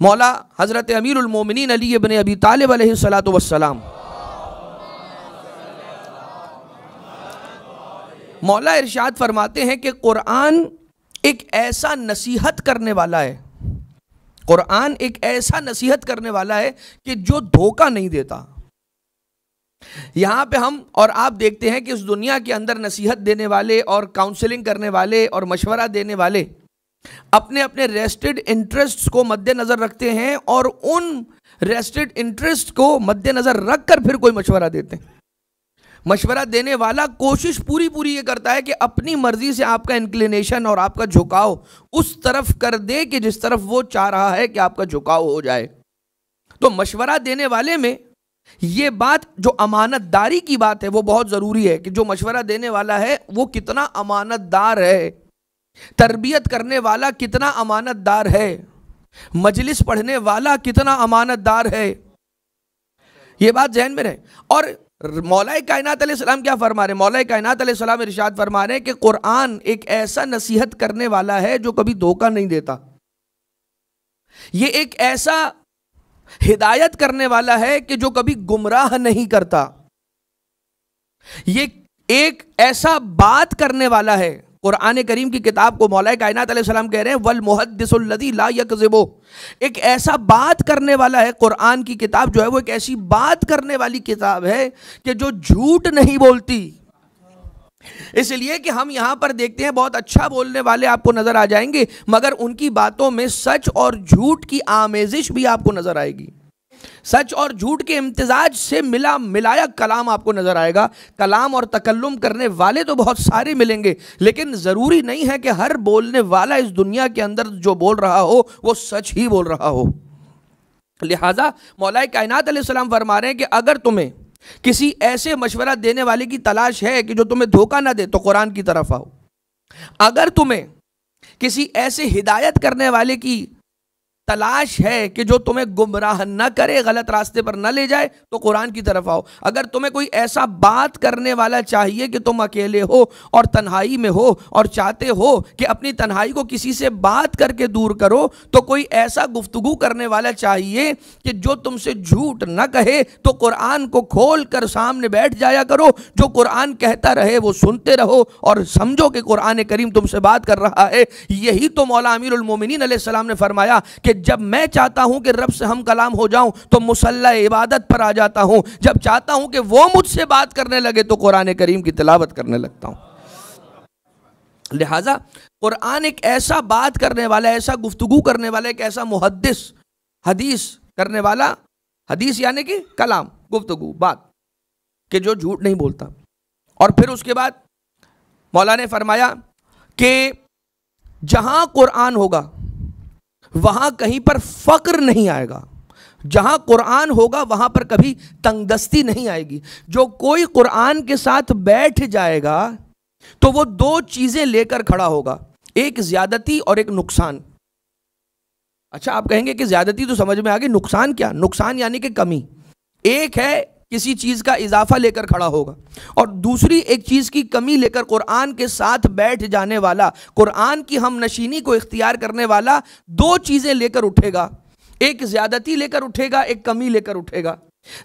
मौला हज़रत अमीरमिन अली इबन अबी तालिब वसलाम मौला इरशाद फरमाते हैं कि कुरान एक ऐसा नसीहत करने वाला है कुरान एक ऐसा नसीहत करने वाला है कि जो धोखा नहीं देता यहाँ पे हम और आप देखते हैं कि उस दुनिया के अंदर नसीहत देने वाले और काउंसलिंग करने वाले और मशवरा देने वाले अपने अपने रेस्टेड इंटरेस्ट को मद्देनजर रखते हैं और उन रेस्टेड इंटरेस्ट को मद्देनजर रखकर फिर कोई मशवरा देते हैं। मशवरा देने वाला कोशिश पूरी पूरी ये करता है कि अपनी मर्ज़ी से आपका इंक्लिनेशन और आपका झुकाव उस तरफ़ कर दे कि जिस तरफ़ वो चाह रहा है कि आपका झुकाव हो जाए। तो मशवरा देने वाले में ये बात जो अमानतदारी की बात है, वो बहुत ज़रूरी है कि जो मशवरा देने वाला है, वो कितना अमानतदार है। तरबियत करने वाला कितना अमानतदार है। मजलिस पढ़ने वाला कितना अमानतदार है। ये बात जहन में रहे। और मौलाए कायनात सलाम क्या फरमा रहे मौलाए कायनात सलाम इरशाद फरमा रहे कि कुरान एक ऐसा नसीहत करने वाला है जो कभी धोखा नहीं देता। ये एक ऐसा हिदायत करने वाला है कि जो कभी गुमराह नहीं करता। ये एक ऐसा बात करने वाला है। कुरान करीम की किताब को मौलाए कायनात सलाम कह रहे हैं, वल मुहदसुल्लदी ला यकज़िबो। एक ऐसा बात करने वाला है, कुरान की किताब जो है वो एक ऐसी बात करने वाली किताब है कि जो झूठ नहीं बोलती। इसलिए कि हम यहाँ पर देखते हैं, बहुत अच्छा बोलने वाले आपको नज़र आ जाएँगे, मगर उनकी बातों में सच और झूठ की आमेजिश भी आपको नज़र आएगी। सच और झूठ के इम्तजाज से मिला, मिलाया कलाम आपको नज़र आएगा। कलाम और तकल्लुम करने वाले तो बहुत सारे मिलेंगे, लेकिन ज़रूरी नहीं है कि हर बोलने वाला इस दुनिया के अंदर जो बोल रहा हो, वो सच ही बोल रहा हो। लिहाजा मौलाए कायनात फरमा रहे हैं कि अगर तुम्हें किसी ऐसे मशवरा देने वाले की तलाश है कि जो तुम्हें धोखा ना दे तो कुरान की तरफ़ आओ। अगर तुम्हें किसी ऐसे हिदायत करने वाले की तलाश है कि जो तुम्हें गुमराह न करे, गलत रास्ते पर न ले जाए तो कुरान की तरफ़ आओ। अगर तुम्हें कोई ऐसा बात करने वाला चाहिए कि तुम अकेले हो और तन्हाई में हो और चाहते हो कि अपनी तन्हाई को किसी से बात करके दूर करो तो कोई ऐसा गुफ्तगु करने वाला चाहिए कि जो तुमसे झूठ न कहे तो कुरान को खोल कर सामने बैठ जाया करो। जो कुरान कहता रहे, वो सुनते रहो और समझो कि कुरान करीम तुमसे बात कर रहा है। यही तो मौला अमीर सलाम ने फरमाया कि जब मैं चाहता हूँ कि रब से हम कलाम हो जाऊँ तो मुसल्ला इबादत पर आ जाता हूँ। जब चाहता हूँ कि वो मुझसे बात करने लगे तो कुरान करीम की तिलावत करने लगता हूँ। लिहाजा, कुरान एक ऐसा बात करने वाला, ऐसा गुफ्तगु करने वाला, एक ऐसा मुहदस हदीस करने वाला, हदीस यानी कि कलाम, गुफ्तगु, बात, कि जो झूठ नहीं बोलता। और फिर उसके बाद मौला ने फरमाया कि जहाँ कुरान होगा वहाँ कहीं पर फ़क्र नहीं आएगा। जहाँ कुरान होगा, वहाँ पर कभी तंगदस्ती नहीं आएगी। जो कोई कुरान के साथ बैठ जाएगा तो वो दो चीज़ें लेकर खड़ा होगा। एक ज्यादती और एक नुकसान। अच्छा आप कहेंगे कि ज्यादती तो समझ में आ गई, नुकसान क्या? नुकसान यानी कि कमी। एक है किसी चीज़ का इजाफा लेकर खड़ा होगा। और दूसरी एक चीज़ की कमी लेकर कुरान के साथ बैठ जाने वाला, कुरान की हम नशीनी को इख्तियार करने वाला दो चीज़ें लेकर उठेगा। एक ज़्यादती लेकर उठेगा, एक कमी लेकर उठेगा।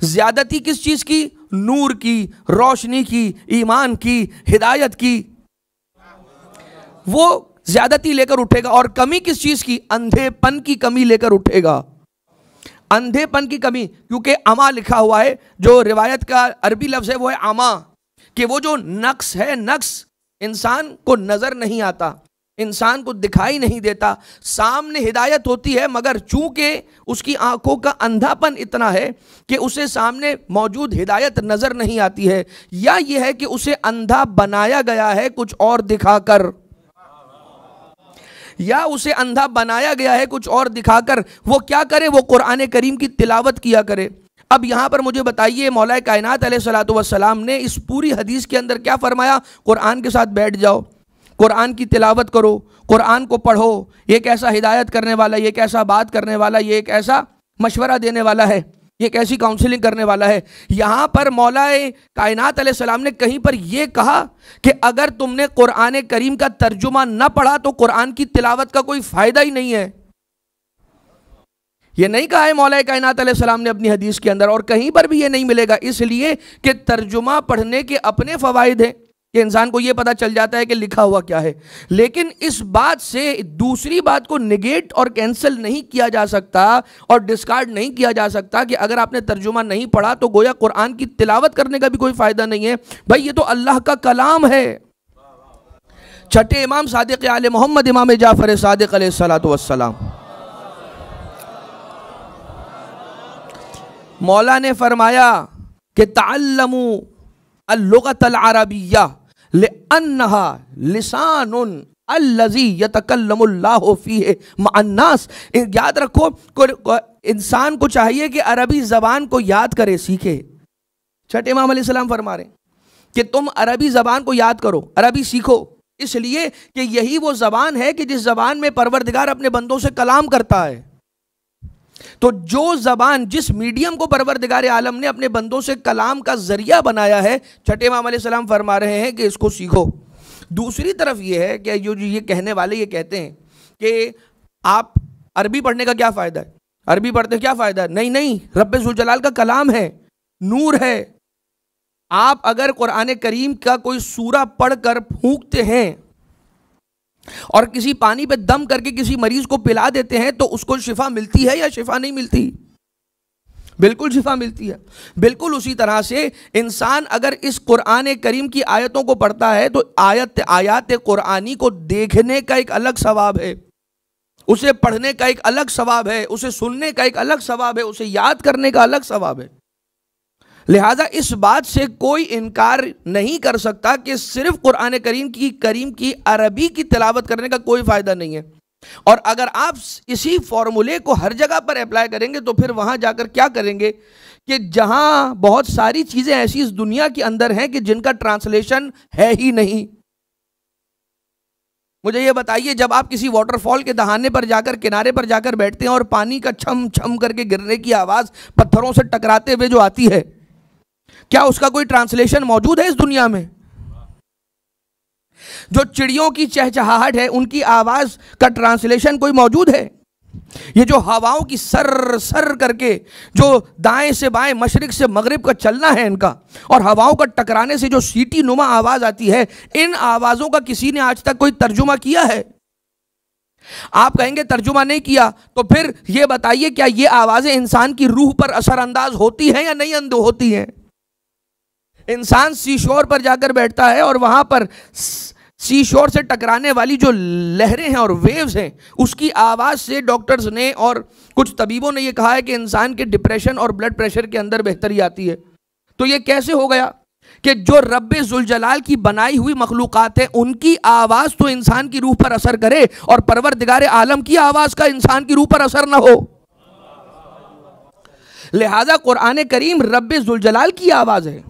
ज़्यादती किस चीज़ की? नूर की, रोशनी की, ईमान की, हिदायत की। वो ज़्यादती लेकर उठेगा और कमी किस चीज़ की? अंधेपन की कमी लेकर उठेगा। अंधेपन की कमी, क्योंकि अमा लिखा हुआ है, जो रिवायत का अरबी लफ्ज़ है, वो है आमा, कि वो जो नक्स है नक्स इंसान को नज़र नहीं आता, इंसान को दिखाई नहीं देता, सामने हिदायत होती है, मगर चूँकि उसकी आँखों का अंधापन इतना है, कि उसे सामने मौजूद हिदायत नज़र नहीं आती है, या यह है कि उसे अंधा बनाया गया है कुछ और दिखाकर। या उसे अंधा बनाया गया है कुछ और दिखाकर, वो क्या करे? वो कुरान करीम की तिलावत किया करे। अब यहाँ पर मुझे बताइए, मौलाए कायनात सलाम ने इस पूरी हदीस के अंदर क्या फरमाया? कुरान के साथ बैठ जाओ, कुरान की तिलावत करो, कुरान को पढ़ो। ये कैसा हिदायत करने वाला, ये कैसा बात करने वाला, ये एक ऐसा मशवरा देने वाला है। ये कैसी काउंसलिंग करने वाला है? यहाँ पर मौलाए कायनात सलाम ने कहीं पर यह कहा कि अगर तुमने कुरान करीम का तर्जुमा न पढ़ा तो कुरान की तिलावत का कोई फ़ायदा ही नहीं है। ये नहीं कहा है मौलाए कायनात सलाम ने अपनी हदीस के अंदर और कहीं पर भी ये नहीं मिलेगा, इसलिए कि तर्जुमा पढ़ने के अपने फ़वाद हैं। कि इंसान को यह पता चल जाता है कि लिखा हुआ क्या है। लेकिन इस बात से दूसरी बात को निगेट और कैंसिल नहीं किया जा सकता और डिस्कार्ड नहीं किया जा सकता कि अगर आपने तर्जुमा नहीं पढ़ा तो गोया कुरान की तिलावत करने का भी कोई फ़ायदा नहीं है। भाई, ये तो अल्लाह का कलाम है। छठे इमाम सादिक आल मोहम्मद, इमाम जाफ़र सादिक सलाम मौला ने फरमाया कि ताल्लमू अल्लुगत अरबिया अन्नहा लिसान याद रखो इंसान को चाहिए कि अरबी ज़बान को याद करे, सीखे। छठे इमाम सलाम फरमा रहे कि तुम अरबी ज़बान को याद करो, अरबी सीखो। इसलिए कि यही वो ज़बान है कि जिस ज़बान में परवरदिगार अपने बंदों से कलाम करता है। तो जो जबान जिस मीडियम को परवरदिगार आलम ने अपने बंदों से कलाम का ज़रिया बनाया है, छठे माम सलाम फरमा रहे हैं कि इसको सीखो। दूसरी तरफ़ ये है कि जो ये कहने वाले ये कहते हैं कि आप अरबी पढ़ने का क्या फ़ायदा है? अरबी पढ़ते क्या फ़ायदा है? नहीं नहीं रब जलाल का कलाम है, नूर है। आप अगर कुरान करीम का कोई सूरा पढ़कर फूकते हैं और किसी पानी पे दम करके किसी मरीज़ को पिला देते हैं तो उसको शिफा मिलती है या शिफा नहीं मिलती? बिल्कुल शिफा मिलती है। बिल्कुल उसी तरह से इंसान अगर इस कुरान करीम की आयतों को पढ़ता है तो आयत, आयात कुरानी को देखने का एक अलग सवाब है। उसे पढ़ने का एक अलग सवाब है, उसे सुनने का एक अलग सवाब है, उसे याद करने का अलग सवाब है। लिहाजा इस बात से कोई इनकार नहीं कर सकता कि सिर्फ़ कुरान करीम की करीम की अरबी की तिलावत करने का कोई फ़ायदा नहीं है। और अगर आप इसी फॉर्मूले को हर जगह पर अप्लाई करेंगे तो फिर वहाँ जाकर क्या करेंगे कि जहाँ बहुत सारी चीज़ें ऐसी इस दुनिया के अंदर हैं कि जिनका ट्रांसलेशन है ही नहीं। मुझे ये बताइए, जब आप किसी वाटरफॉल के दहाने पर जाकर, किनारे पर जाकर बैठते हैं और पानी का छम छम करके गिरने की आवाज़ पत्थरों से टकराते हुए जो आती है क्या उसका कोई ट्रांसलेशन मौजूद है इस दुनिया में? जो चिड़ियों की चहचहाहट है, उनकी आवाज़ का ट्रांसलेशन कोई मौजूद है? ये जो हवाओं की सर सर करके, जो दाएँ से बाएँ, मशरक से मगरिब का चलना है इनका, और हवाओं का टकराने से जो सीटी नुमा आवाज़ आती है, इन आवाजों का किसी ने आज तक कोई तर्जुमा किया है? आप कहेंगे, तर्जुमा नहीं किया तो फिर यह बताइए, क्या ये आवाज़ें इंसान की रूह पर असरअंदाज होती हैं या नहीं होती हैं? इंसान सी शोर पर जाकर बैठता है और वहाँ पर सी शोर से टकराने वाली जो लहरें हैं और वेव्स हैं, उसकी आवाज़ से डॉक्टर्स ने और कुछ तबीबों ने यह कहा है कि इंसान के डिप्रेशन और ब्लड प्रेशर के अंदर बेहतरी आती है। तो ये कैसे हो गया कि जो रब जुलजलाल की बनाई हुई मखलूक़ात हैं, उनकी आवाज़ तो इंसान की रूह पर असर करे और परवर दिगार आलम की आवाज़ का इंसान की रूह पर असर ना हो। लिहाजा कुरान करीम रब जुलजलाल की आवाज़ है।